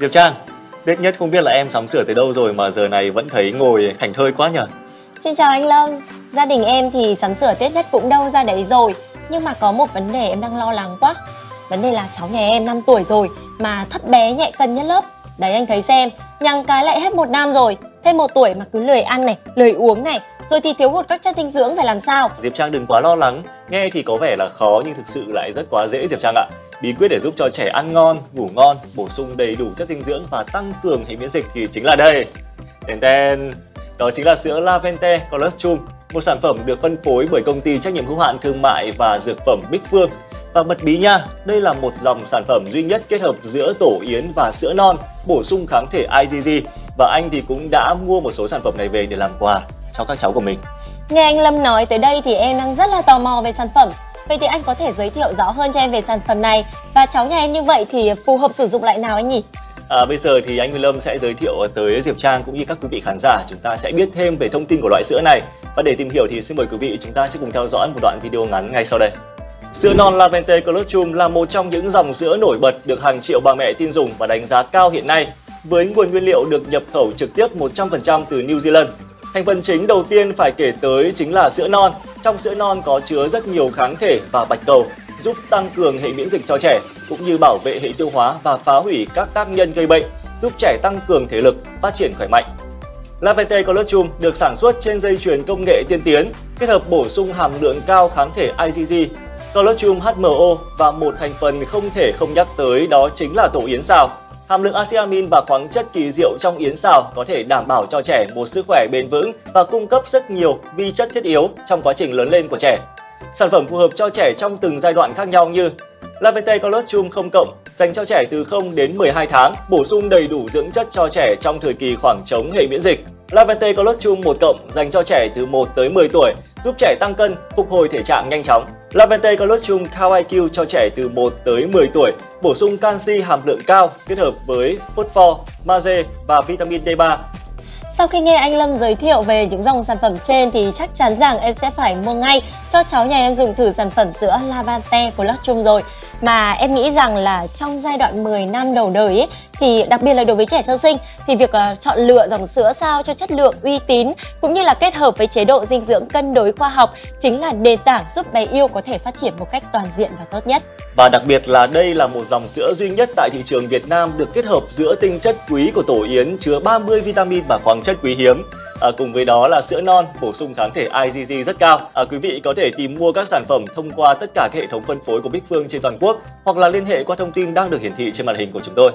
Diệp Trang, Tết nhất không biết là em sắm sửa tới đâu rồi mà giờ này vẫn thấy ngồi thành thơi quá nhỉ? Xin chào anh Lâm, gia đình em thì sắm sửa Tết nhất cũng đâu ra đấy rồi. Nhưng mà có một vấn đề em đang lo lắng quá. Vấn đề là cháu nhà em 5 tuổi rồi mà thấp bé nhẹ cân nhất lớp. Đấy anh thấy xem, nhằng cái lại hết một năm rồi. Thêm một tuổi mà cứ lười ăn này, lười uống này Rồi thì thiếu hụt các chất dinh dưỡng phải làm sao Diệp Trang đừng quá lo lắng, nghe thì có vẻ là khó nhưng thực sự lại rất quá dễ Diệp Trang ạ. Bí quyết để giúp cho trẻ ăn ngon, ngủ ngon, bổ sung đầy đủ chất dinh dưỡng và tăng cường hệ miễn dịch thì chính là đây. Tên tên, đó chính là sữa Lavente Colostrum, một sản phẩm được phân phối bởi công ty trách nhiệm hữu hạn thương mại và dược phẩm Bích Phương. Và mật bí nha, đây là một dòng sản phẩm duy nhất kết hợp giữa tổ yến và sữa non, bổ sung kháng thể IgG và anh thì cũng đã mua một số sản phẩm này về để làm quà cho các cháu của mình. Nghe anh Lâm nói tới đây thì em đang rất là tò mò về sản phẩm Vậy thì anh có thể giới thiệu rõ hơn cho em về sản phẩm này Và cháu nhà em như vậy thì phù hợp sử dụng loại nào anh nhỉ? À, bây giờ thì anh Nguyên Lâm sẽ giới thiệu tới Diệp Trang cũng như các quý vị khán giả chúng ta sẽ biết thêm về thông tin của loại sữa này và để tìm hiểu thì xin mời quý vị chúng ta sẽ cùng theo dõi một đoạn video ngắn ngay sau đây. Sữa non Lavente Colostrum là một trong những dòng sữa nổi bật được hàng triệu bà mẹ tin dùng và đánh giá cao hiện nay với nguồn nguyên liệu được nhập khẩu trực tiếp 100% từ New Zealand. Thành phần chính đầu tiên phải kể tới chính là sữa non. Trong sữa non có chứa rất nhiều kháng thể và bạch cầu, giúp tăng cường hệ miễn dịch cho trẻ, cũng như bảo vệ hệ tiêu hóa và phá hủy các tác nhân gây bệnh, giúp trẻ tăng cường thể lực, phát triển khỏe mạnh. Lavente Colostrum được sản xuất trên dây chuyền công nghệ tiên tiến, kết hợp bổ sung hàm lượng cao kháng thể IgG, Colostrum HMO và một thành phần không thể không nhắc tới đó chính là tổ yến xào. Hàm lượng axit và khoáng chất kỳ diệu trong yến xào có thể đảm bảo cho trẻ một sức khỏe bền vững và cung cấp rất nhiều vi chất thiết yếu trong quá trình lớn lên của trẻ. Sản phẩm phù hợp cho trẻ trong từng giai đoạn khác nhau như Lavente Colostrum không cộng dành cho trẻ từ 0 đến 12 tháng, bổ sung đầy đủ dưỡng chất cho trẻ trong thời kỳ khoảng trống hệ miễn dịch. Lavente Colostrum 1 cộng dành cho trẻ từ 1 tới 10 tuổi, giúp trẻ tăng cân, phục hồi thể trạng nhanh chóng. Lavente Colostrum Cao IQ cho trẻ từ 1 tới 10 tuổi, bổ sung canxi hàm lượng cao kết hợp với phosphor, magie và vitamin D3 sau khi nghe anh Lâm giới thiệu về những dòng sản phẩm trên thì chắc chắn rằng em sẽ phải mua ngay cho cháu nhà em dùng thử sản phẩm sữa Lavante của Colostrum rồi. Mà em nghĩ rằng là trong giai đoạn 10 năm đầu đời ấy, thì đặc biệt là đối với trẻ sơ sinh thì việc uh, chọn lựa dòng sữa sao cho chất lượng uy tín cũng như là kết hợp với chế độ dinh dưỡng cân đối khoa học chính là nền tảng giúp bé yêu có thể phát triển một cách toàn diện và tốt nhất. Và đặc biệt là đây là một dòng sữa duy nhất tại thị trường Việt Nam được kết hợp giữa tinh chất quý của tổ yến chứa 30 vitamin và khoáng chất chất quý hiếm. À, cùng với đó là sữa non bổ sung kháng thể IgG rất cao. À, quý vị có thể tìm mua các sản phẩm thông qua tất cả các hệ thống phân phối của Bích Phương trên toàn quốc hoặc là liên hệ qua thông tin đang được hiển thị trên màn hình của chúng tôi.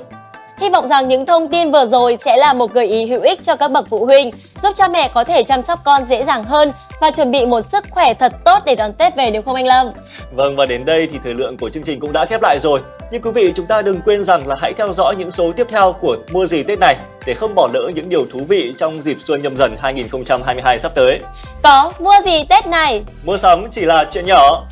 Hy vọng rằng những thông tin vừa rồi sẽ là một gợi ý hữu ích cho các bậc phụ huynh, giúp cha mẹ có thể chăm sóc con dễ dàng hơn và chuẩn bị một sức khỏe thật tốt để đón Tết về đúng không anh Lâm? Vâng và đến đây thì thời lượng của chương trình cũng đã khép lại rồi. Nhưng quý vị chúng ta đừng quên rằng là hãy theo dõi những số tiếp theo của Mua gì Tết này để không bỏ lỡ những điều thú vị trong dịp xuân nhâm dần 2022 sắp tới. Có mua gì Tết này? Mua sắm chỉ là chuyện nhỏ.